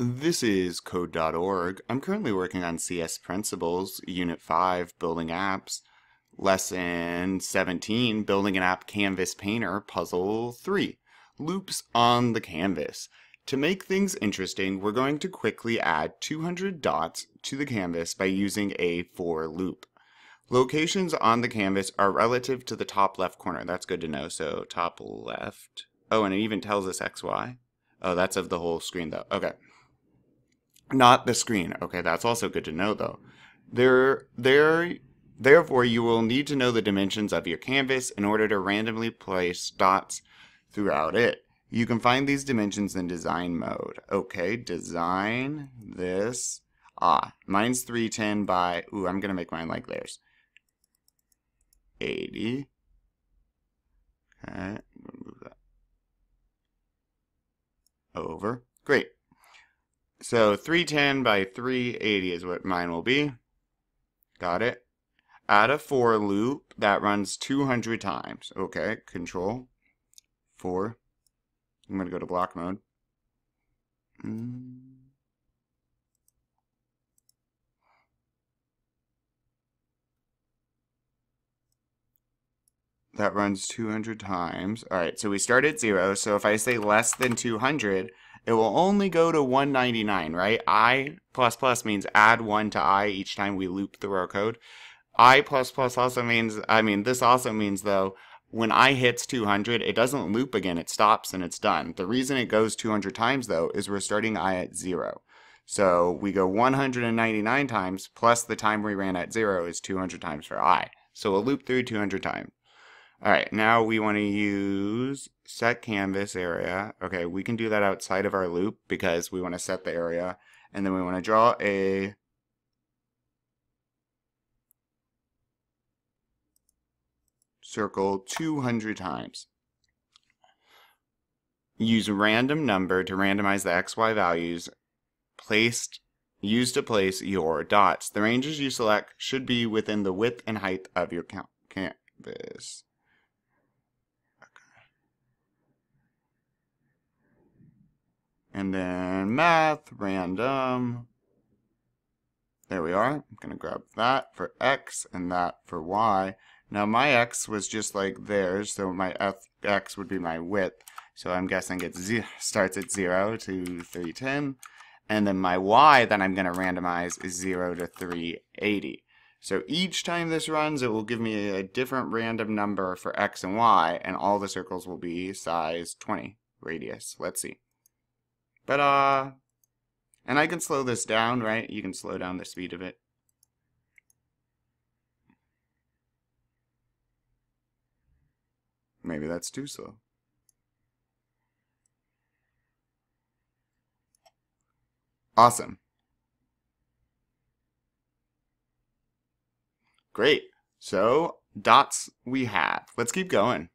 This is Code.org. I'm currently working on CS Principles, Unit 5, Building Apps, Lesson 17, Building an App Canvas Painter, Puzzle 3, Loops on the Canvas. To make things interesting, we're going to quickly add 200 dots to the canvas by using a for loop. Locations on the canvas are relative to the top left corner. That's good to know. So top left. Oh, and it even tells us XY. Oh, that's of the whole screen though. Okay. Not the screen. Okay, that's also good to know though. There, there, therefore, you will need to know the dimensions of your canvas in order to randomly place dots throughout it. You can find these dimensions in design mode. Okay, design this. Ah, mine's 310 by, ooh, I'm going to make mine like theirs. 80. Okay, move that over. Great. So 310 by 380 is what mine will be. Got it. Add a for loop that runs 200 times. Okay, control. For. I'm going to go to block mode. Mm. That runs 200 times. All right, so we start at zero. So if I say less than 200, it will only go to 199, right? I plus plus means add one to I each time we loop through our code. I plus plus also means, I mean, this also means though, when I hits 200, it doesn't loop again, it stops and it's done. The reason it goes 200 times though is we're starting I at zero. So we go 199 times plus the time we ran at zero is 200 times for I. So we'll loop through 200 times. All right, now we want to use set canvas area. Okay, we can do that outside of our loop because we want to set the area. And then we want to draw a circle 200 times. Use a random number to randomize the XY values placed used to place your dots. The ranges you select should be within the width and height of your canvas. And then math, random. There we are. I'm going to grab that for x and that for y. Now my x was just like theirs, so my x would be my width. So I'm guessing it starts at 0 to 310. And then my y that I'm going to randomize is 0 to 380. So each time this runs, it will give me a different random number for x and y, and all the circles will be size 20 radius. Let's see. But, uh, and I can slow this down, right? You can slow down the speed of it. Maybe that's too slow. Awesome. Great. So, dots we have. Let's keep going.